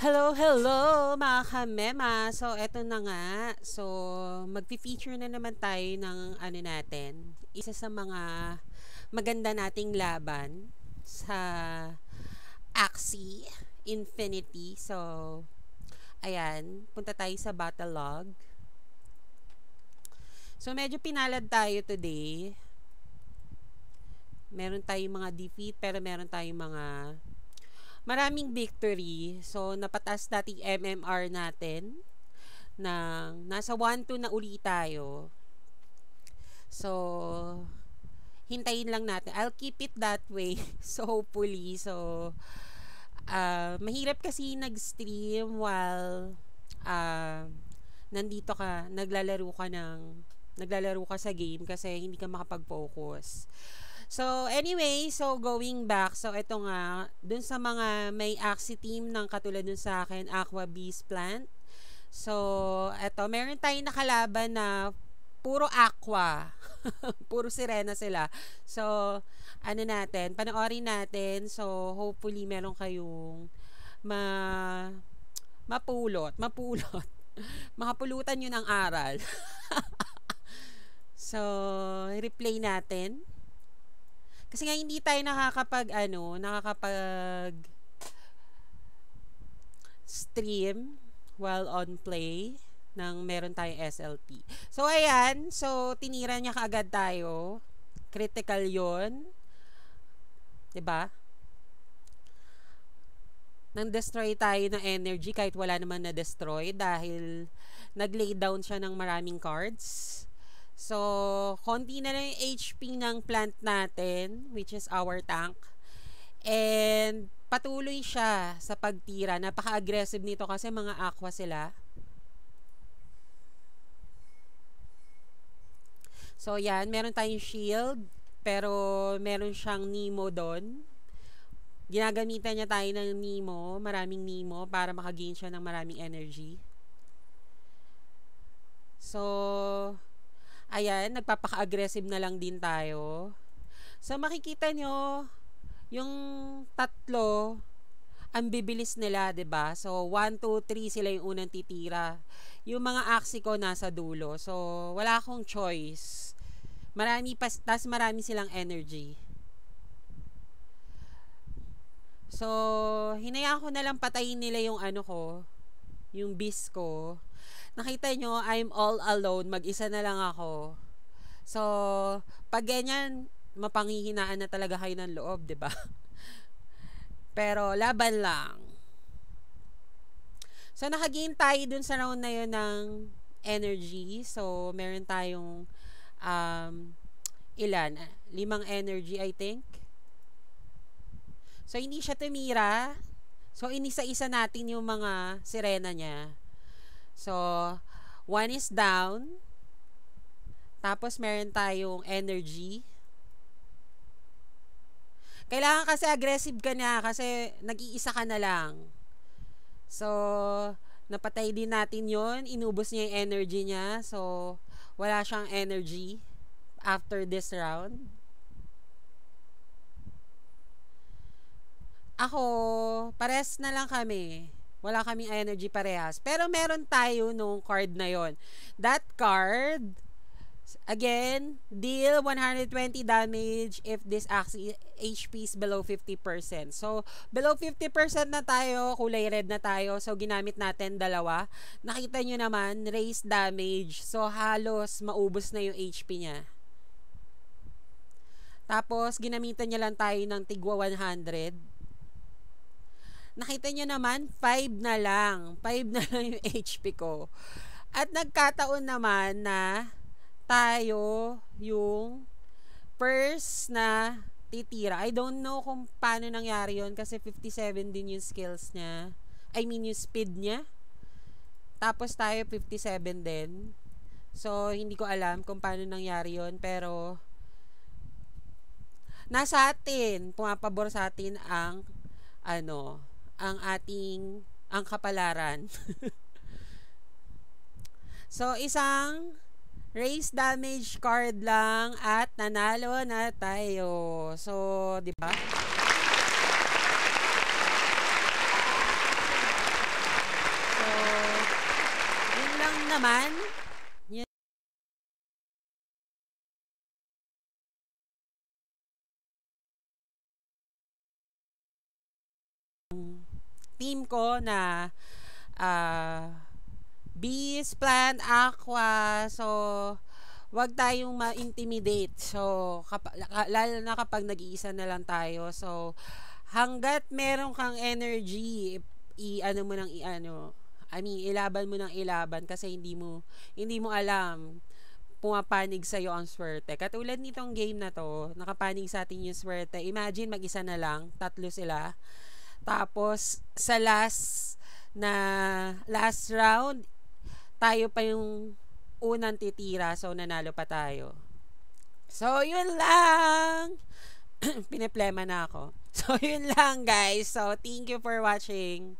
Hello, hello mga kamema. So, eto na nga. So, magpi-feature na naman tayo ng ano natin. Isa sa mga maganda nating laban sa Axie Infinity. So, ayan. Punta tayo sa battle log. So, medyo pinalad tayo today. Meron tayong mga defeat, pero meron tayong mga maraming victory. So, napatas natin MMR natin ng nasa 1-2 na uli tayo. So, hintayin lang natin. I'll keep it that way. So, hopefully. So, uh, mahirap kasi nag-stream while uh, nandito ka, naglalaro ka ng naglalaro ka sa game kasi hindi ka makapag-focus. So, anyway, so going back, so ito nga, dun sa mga may Axie team ng katulad dun sa akin, Aqua Beast Plant. So, eto, meron tayong nakalaban na puro aqua. puro sirena sila. So, ano natin, panoorin natin. So, hopefully meron kayong ma mapulot, mapulot. Makapulutan yun ang aral. so, replay natin. Kasi nga hindi tayo nakakapag ano, nakakapag stream while on play ng meron tayong SLP. So ayan, so tinira niya kaagad tayo. Critical 'yon. 'Di ba? Nang destroy tayo ng energy kahit wala naman na destroy dahil nag-lay down siya ng maraming cards. So, konti na lang yung HP ng plant natin, which is our tank. And, patuloy siya sa pagtira. Napaka-aggressive nito kasi mga aqua sila. So, yan. Meron tayong shield. Pero, meron siyang Nemo doon. Ginagamitan niya tayo ng Nemo. Maraming Nemo para makagain siya ng maraming energy. So, ayan, nagpapaka-aggressive na lang din tayo. So, makikita nyo, yung tatlo, ang bibilis nila, ba? So 1 2 3 sila yung unang titira. Yung mga aksi ko nasa dulo. So wala akong choice. Marami pa tas marami silang energy. So hinayaan ko na lang patayin nila yung ano ko, yung beast ko nakita nyo, I'm all alone. Mag-isa na lang ako. So, pag ganyan, mapanghihinaan na talaga kayo ng loob, 'di ba? Pero laban lang. So nakagain tayo dun sa round na 'yon ng energy. So meron tayong um ilan? Limang energy I think. So hindi siya tumira. So inisa-isa natin yung mga sirena niya. So, one is down. Tapos, meron tayong energy. Kailangan kasi aggressive ka na kasi nag-iisa ka na lang. So, napatay din natin yon Inubos niya yung energy niya. So, wala siyang energy after this round. Ako, pares na lang kami. Wala kaming energy parehas. Pero meron tayo nung card na yon. That card, again, deal 120 damage if this HP is below 50%. So, below 50% na tayo, kulay red na tayo. So, ginamit natin dalawa. Nakita nyo naman, raise damage. So, halos maubos na yung HP niya. Tapos, ginamitan niya lang tayo ng tigwa 100 nakita nyo naman, 5 na lang. 5 na lang yung HP ko. At nagkataon naman na tayo yung first na titira. I don't know kung paano nangyari yon kasi 57 din yung skills niya. I mean, yung speed niya. Tapos tayo 57 din. So, hindi ko alam kung paano nangyari yon pero nasa atin, pumapabor sa atin ang ano, ang ating ang kapalaran. so, isang race damage card lang at nanalo na tayo. So, di ba? So, yun lang naman. Ko na uh, bees, plant, aqua. So, wag tayong ma-intimidate. So, kap- lalo na kapag nag-iisa na lang tayo. So, hanggat meron kang energy, i-ano mo nang i-ano, I mean, ilaban mo ng ilaban kasi hindi mo hindi mo alam pumapanig sa iyo ang swerte. Katulad nitong game na to, nakapanig sa atin yung swerte. Imagine mag-isa na lang, tatlo sila. Tapos sa last na last round, tayo pa yung unang titira, so nanalo pa tayo. So, yun lang. Pineplema na ako. So, yun lang guys. So, thank you for watching.